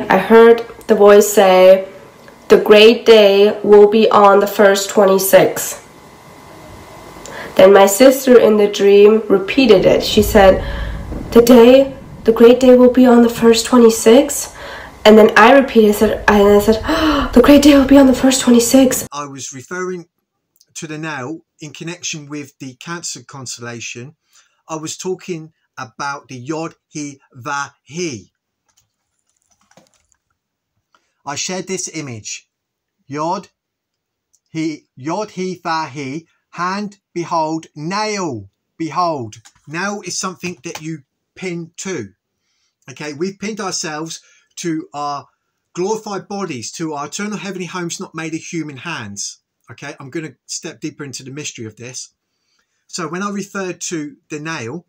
I heard the voice say, The great day will be on the first 26. Then my sister in the dream repeated it. She said, The day, the great day will be on the first 26. And then I repeated it, and I said, oh, The great day will be on the first 26. I was referring to the now in connection with the Cancer constellation. I was talking about the Yod He Va He. I shared this image. Yod He Yod He Va He. Hand behold nail behold. Nail is something that you pin to. Okay we've pinned ourselves to our glorified bodies to our eternal heavenly homes not made of human hands. Okay i'm going to step deeper into the mystery of this. So when i referred to the nail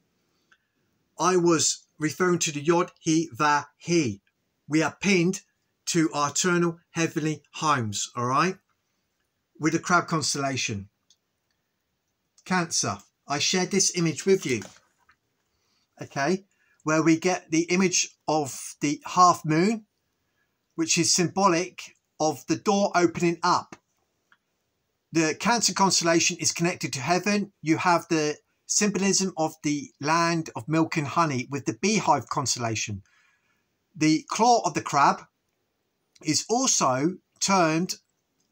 i was referring to the yod he va he. We are pinned to our eternal heavenly homes all right with the crab constellation Cancer. I shared this image with you. Okay, where we get the image of the half moon, which is symbolic of the door opening up. The Cancer constellation is connected to heaven. You have the symbolism of the land of milk and honey with the beehive constellation. The claw of the crab is also termed,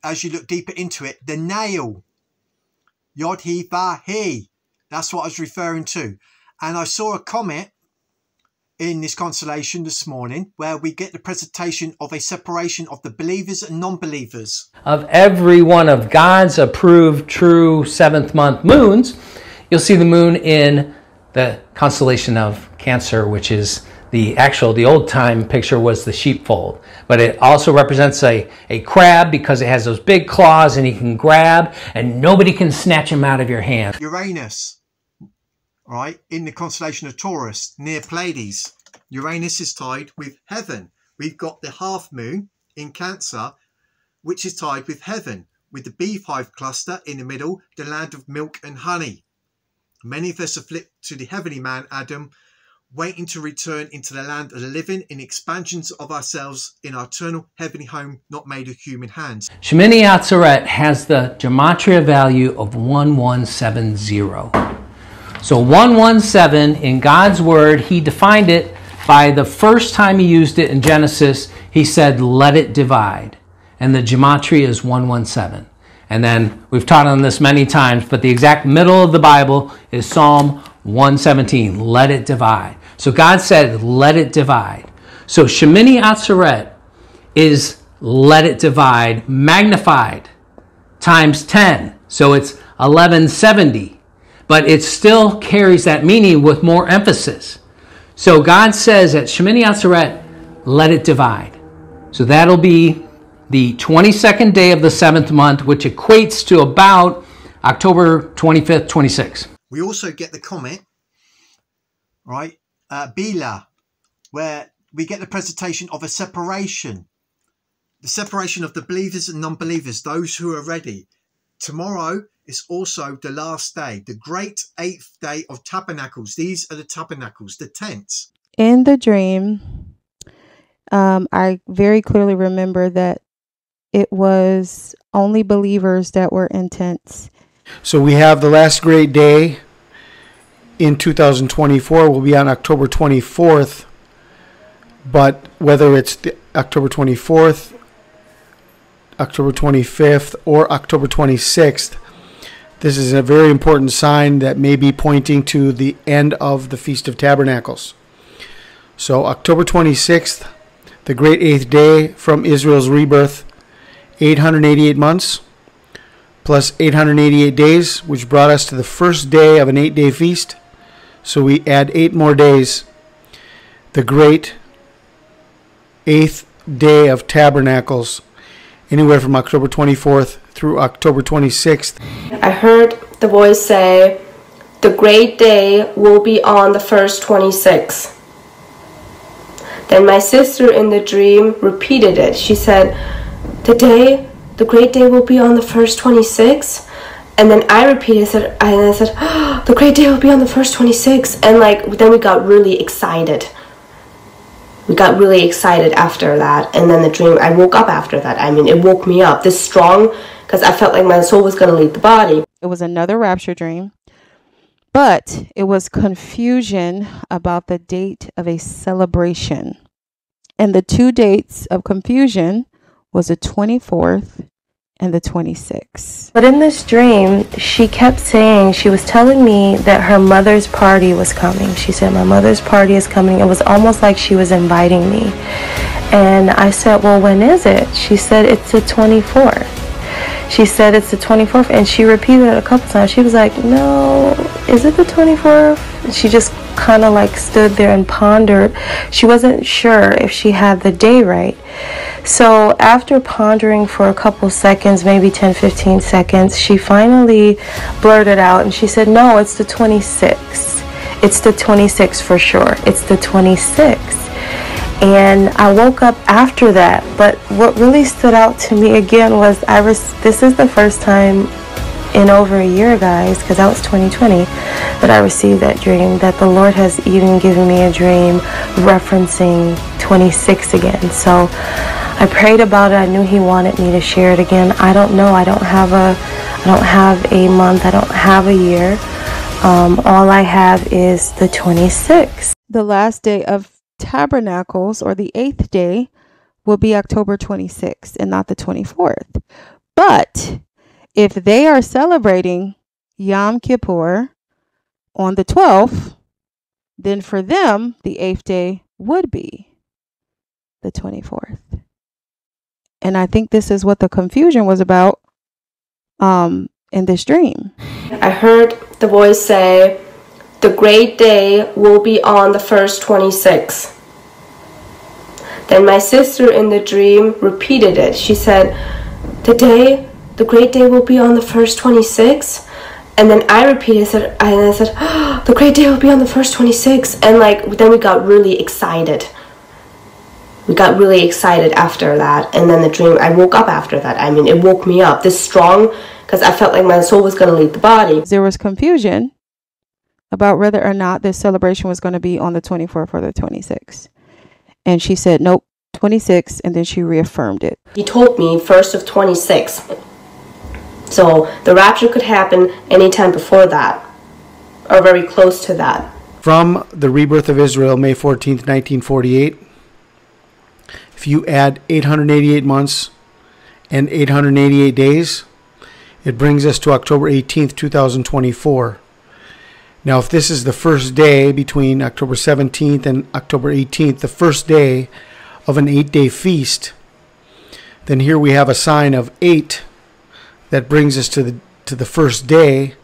as you look deeper into it, the nail Yod He Va He. That's what I was referring to. And I saw a comment in this constellation this morning where we get the presentation of a separation of the believers and non-believers. Of every one of God's approved true seventh month moons, you'll see the moon in the constellation of Cancer, which is the actual, the old time picture was the sheepfold, but it also represents a, a crab because it has those big claws and he can grab and nobody can snatch him out of your hand. Uranus, right, in the constellation of Taurus near Pleiades. Uranus is tied with heaven. We've got the half moon in Cancer, which is tied with heaven, with the beehive cluster in the middle, the land of milk and honey. Many of us are flipped to the heavenly man, Adam, waiting to return into the land of the living in expansions of ourselves in our eternal heavenly home not made of human hands. Shemini Atzeret has the gematria value of 1170. So 117 in God's word, he defined it by the first time he used it in Genesis, he said, let it divide. And the gematria is 117. And then we've taught on this many times, but the exact middle of the Bible is Psalm 117. Let it divide. So God said, let it divide. So Shemini Atzeret is let it divide magnified times 10. So it's 1170. But it still carries that meaning with more emphasis. So God says at Shemini Atzeret, let it divide. So that'll be the 22nd day of the seventh month, which equates to about October 25th, 26th. We also get the comment, right? Uh, Bila, where we get the presentation of a separation. The separation of the believers and non-believers, those who are ready. Tomorrow is also the last day, the great eighth day of tabernacles. These are the tabernacles, the tents. In the dream, um, I very clearly remember that it was only believers that were in tents. So we have the last great day in 2024 will be on October 24th. But whether it's October 24th, October 25th, or October 26th, this is a very important sign that may be pointing to the end of the Feast of Tabernacles. So, October 26th, the great eighth day from Israel's rebirth, 888 months plus 888 days, which brought us to the first day of an eight day feast. So we add eight more days. The great eighth day of tabernacles, anywhere from October 24th through October 26th. I heard the voice say, The great day will be on the first 26. Then my sister in the dream repeated it. She said, The day, the great day will be on the first 26. And then I repeated, said, and I said, oh, the great day will be on the first 26. And like, then we got really excited. we got really excited after that. And then the dream, I woke up after that. I mean, it woke me up this strong because I felt like my soul was going to leave the body. It was another rapture dream, but it was confusion about the date of a celebration. And the two dates of confusion was the 24th and the 26th. But in this dream, she kept saying, she was telling me that her mother's party was coming. She said, My mother's party is coming. It was almost like she was inviting me. And I said, Well, when is it? She said, It's the 24th. She said, It's the 24th. And she repeated it a couple times. She was like, No, is it the 24th? And she just kind of like stood there and pondered. She wasn't sure if she had the day right. So after pondering for a couple seconds, maybe 10, 15 seconds, she finally blurted out and she said, No, it's the 26th. It's the 26th for sure. It's the 26th. And I woke up after that. But what really stood out to me again was I was this is the first time in over a year, guys, because that was 2020, that I received that dream. That the Lord has even given me a dream referencing 26 again. So I prayed about it. I knew He wanted me to share it again. I don't know. I don't have a, I don't have a month. I don't have a year. Um, all I have is the 26th. The last day of Tabernacles, or the eighth day, will be October 26th and not the 24th. But if they are celebrating Yom Kippur on the 12th, then for them, the eighth day would be the 24th. And I think this is what the confusion was about um, in this dream. I heard the voice say, The great day will be on the first 26. Then my sister in the dream repeated it. She said, The day the great day will be on the first 26 and then I repeated it and I said oh, the great day will be on the first 26 and like then we got really excited we got really excited after that and then the dream I woke up after that. I mean it woke me up. This strong because I felt like my soul was going to leave the body. There was confusion about whether or not this celebration was going to be on the 24th or the 26th. And she said, nope, 26, and then she reaffirmed it. he told me first of 26 so the rapture could happen anytime before that or very close to that. From the rebirth of Israel, May 14th, 1948, if you add 888 months and 888 days, it brings us to October 18th, 2024. Now, if this is the first day between October 17th and October 18th, the first day of an eight day feast, then here we have a sign of eight that brings us to the to the first day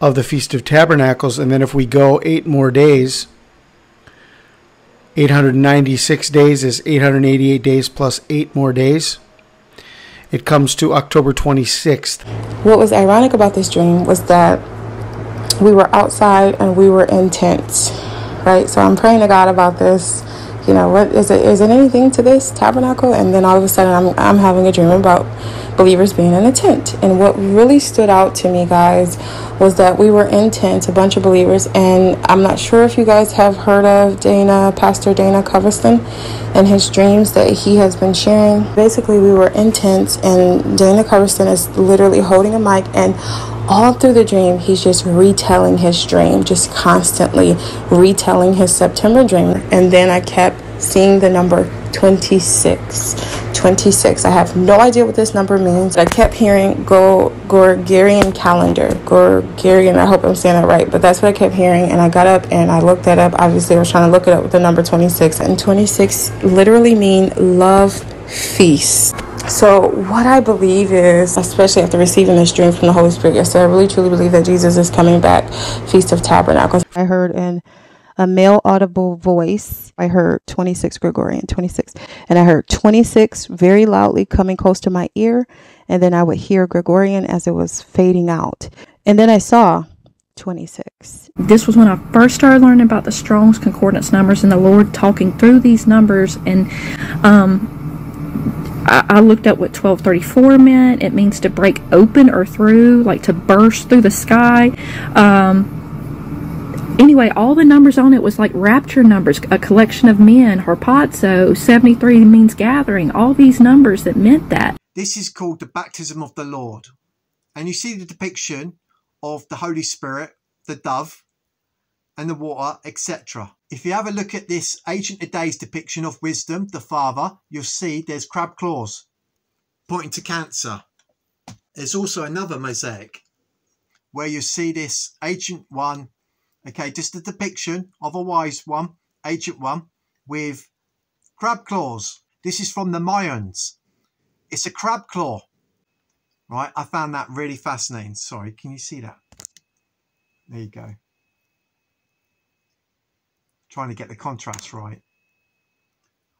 of the Feast of Tabernacles, and then if we go eight more days, 896 days is 888 days plus eight more days. It comes to October 26th. What was ironic about this dream was that we were outside and we were in tents, right? So I'm praying to God about this. You know, what is it? Is it anything to this tabernacle? And then all of a sudden, I'm I'm having a dream about believers being in a tent. And what really stood out to me, guys, was that we were in tents, a bunch of believers, and I'm not sure if you guys have heard of Dana, Pastor Dana Coverston, and his dreams that he has been sharing. Basically, we were in tents, and Dana Coverston is literally holding a mic and all through the dream, he's just retelling his dream, just constantly retelling his September dream. And then I kept seeing the number 26. 26. I have no idea what this number means. I kept hearing Go Gregorian calendar. Gregorian, I hope I'm saying that right, but that's what I kept hearing. And I got up and I looked that up. Obviously, I was trying to look it up with the number 26. And 26 literally mean love feast. So, what I believe is, especially after receiving this dream from the Holy Spirit yesterday, I really truly believe that Jesus is coming back, Feast of Tabernacles. I heard in a male audible voice, I heard 26 Gregorian, 26. And I heard 26 very loudly coming close to my ear. And then I would hear Gregorian as it was fading out. And then I saw 26. This was when I first started learning about the Strong's Concordance numbers and the Lord talking through these numbers. And um, I, looked up what 1234 meant. It means to break open or through, like to burst through the sky. Um, anyway, all the numbers on it was like rapture numbers, a collection of men, harpazo, 73 means gathering, all these numbers that meant that. This is called the baptism of the Lord. And you see the depiction of the Holy Spirit, the dove, and the water, etc. If you have a look at this Ancient of Days depiction of wisdom, the Father, you'll see there's crab claws pointing to Cancer. There's also another mosaic where you see this ancient one, okay, just a depiction of a wise one, ancient one, with crab claws. This is from the Mayans. It's a crab claw, right? I found that really fascinating. Sorry, can you see that? There you go. Trying to get the contrast right.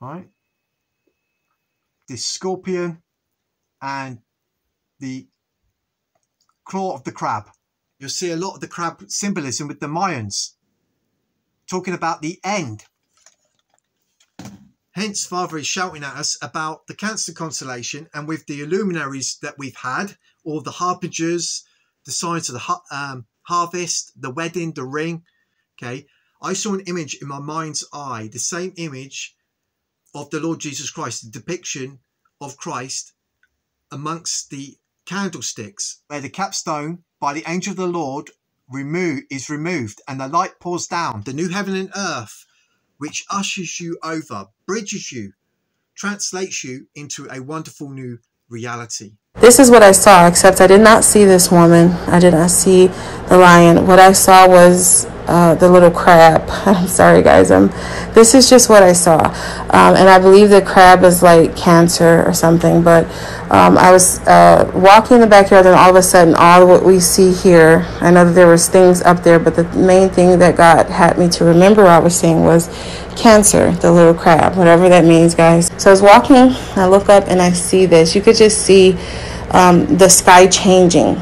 Right? This scorpion and the claw of the crab. You'll see a lot of the crab symbolism with the Mayans, talking about the end. Hence, Father is shouting at us about the Cancer constellation and with the luminaries that we've had, all the harbingers, the signs of the um, harvest, the wedding, the ring. Okay, I saw an image in my mind's eye, the same image of the Lord Jesus Christ, the depiction of Christ amongst the candlesticks, where the capstone by the angel of the Lord remove, is removed and the light pours down, the new heaven and earth, which ushers you over, bridges you, translates you into a wonderful new reality. This is what I saw, except I did not see this woman. I did not see the lion. What I saw was uh, the little crab. I'm sorry, guys. Um, this is just what I saw, um, and I believe the crab is like cancer or something. But um, I was uh, walking in the backyard, and all of a sudden, all what we see here. I know that there was things up there, but the main thing that God had me to remember I was seeing was cancer, the little crab, whatever that means, guys. So I was walking. I look up and I see this. You could just see um, the sky changing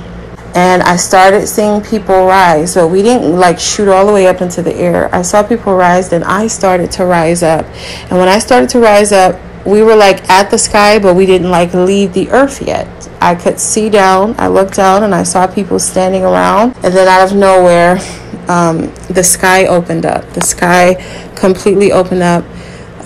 and I started seeing people rise. So we didn't like shoot all the way up into the air. I saw people rise, then I started to rise up. And when I started to rise up, we were like at the sky, but we didn't like leave the earth yet. I could see down. I looked down and I saw people standing around. And then out of nowhere, um, the sky opened up. The sky completely opened up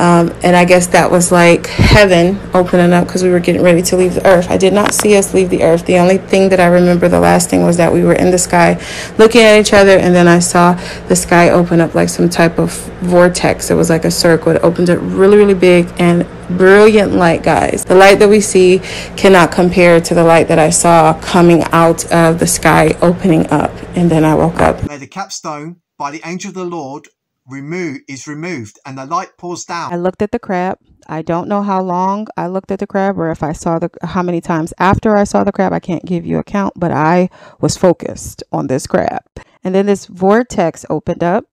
um, and I guess that was like heaven opening up because we were getting ready to leave the earth. I did not see us leave the earth. The only thing that I remember, the last thing, was that we were in the sky looking at each other, and then I saw the sky open up like some type of vortex. It was like a circle. It opened up really, really big and brilliant light, guys. The light that we see cannot compare to the light that I saw coming out of the sky opening up. And then I woke up. May the capstone by the angel of the Lord remove is removed and the light pours down. I looked at the crab. I don't know how long I looked at the crab or if I saw the how many times after I saw the crab. I can't give you a count, but I was focused on this crab. And then this vortex opened up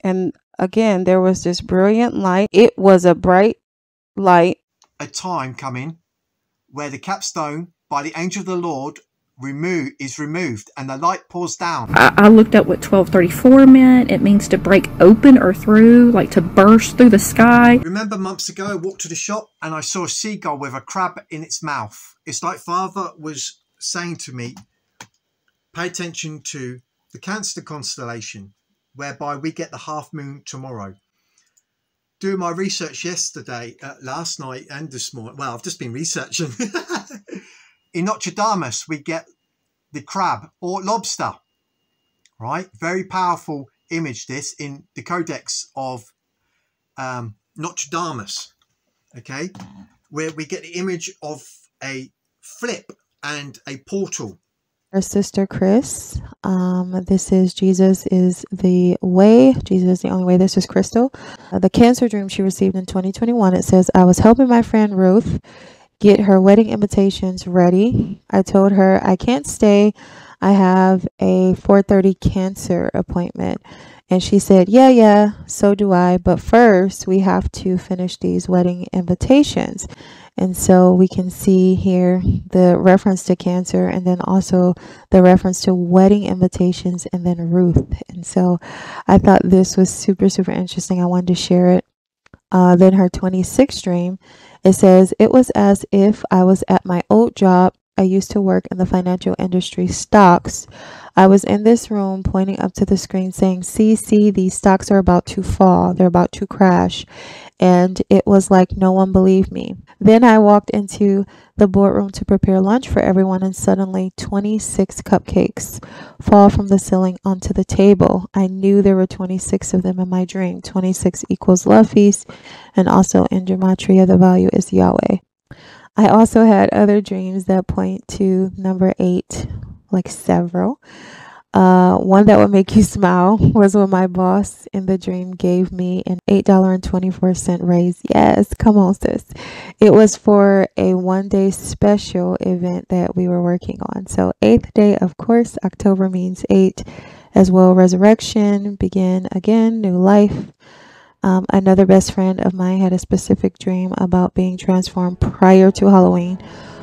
and again there was this brilliant light. It was a bright light. A time coming where the capstone by the angel of the Lord remove is removed and the light pours down. I, I, looked up what 1234 meant. It means to break open or through, like to burst through the sky. Remember months ago I walked to the shop and I saw a seagull with a crab in its mouth. It's like father was saying to me, pay attention to the Cancer constellation, whereby we get the half moon tomorrow. Doing my research yesterday, uh, last night and this morning, well, I've just been researching. In Nostradamus, we get the crab or lobster, right? Very powerful image this in the Codex of um, Nostradamus, okay? Where we get the image of a flip and a portal. Our sister Chris, um, this is Jesus is the way. Jesus is the only way. This is Crystal. Uh, the cancer dream she received in 2021. It says, I was helping my friend Ruth get her wedding invitations ready. I told her I can't stay. I have a 4:30 cancer appointment. And she said, "Yeah, yeah, so do I, but first we have to finish these wedding invitations." And so we can see here the reference to cancer and then also the reference to wedding invitations and then Ruth. And so I thought this was super, super interesting. I wanted to share it. Uh, then her 26th dream it says, It was as if I was at my old job I used to work in the financial industry stocks. I was in this room pointing up to the screen saying, See, see, these stocks are about to fall. They're about to crash. And it was like no one believed me. Then I walked into the boardroom to prepare lunch for everyone, and suddenly 26 cupcakes fall from the ceiling onto the table. I knew there were 26 of them in my dream. 26 equals love feast, and also in Gematria, the value is Yahweh. I also had other dreams that point to number eight, like several. Uh, one that would make you smile was when my boss in the dream gave me an $8.24 raise. Yes, come on, sis. It was for a one day special event that we were working on. So, eighth day, of course, October means eight as well. Resurrection, begin again, new life. Um, another best friend of mine had a specific dream about being transformed prior to Halloween,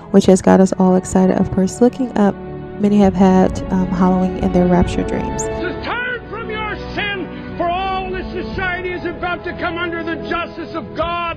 which has got us all excited. Of course, looking up, many have had um, Halloween in their rapture dreams. Turn from your sin, for all this society is about to come under the justice of God.